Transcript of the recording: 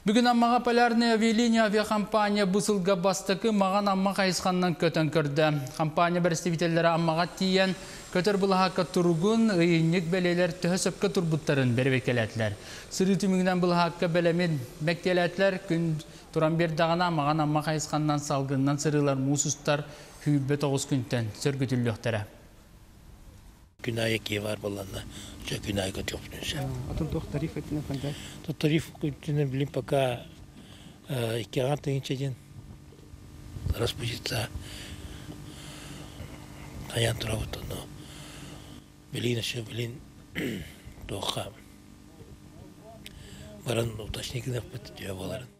Бүгін аммаға полярный авиалиния авиакомпания бұсылға бастықы маған амма қайысқаннан көтін көрді. Компания представителері аммаға тиен көтір бұлғаққа тұрғын ұйынник бәлелер түхісіпкі тұрбұттарын беріп келәтілер. Сыры түмігінен бұлғаққа бәлемет мәктеләтілер күн тұран бердағына маған амма қайысқаннан салғыннан сырылар мұсыстар хүйбе тоғыз күнтен сөргітіліқтері. Günah eki var balana. Çok günah eki yok neyse. Атын тоқ тариф етіне қандай? То тариф күтіне білім пока iki ағат дегенше распуститься. Аян тұра өтті, но білін еще тоқа. Баран боларын.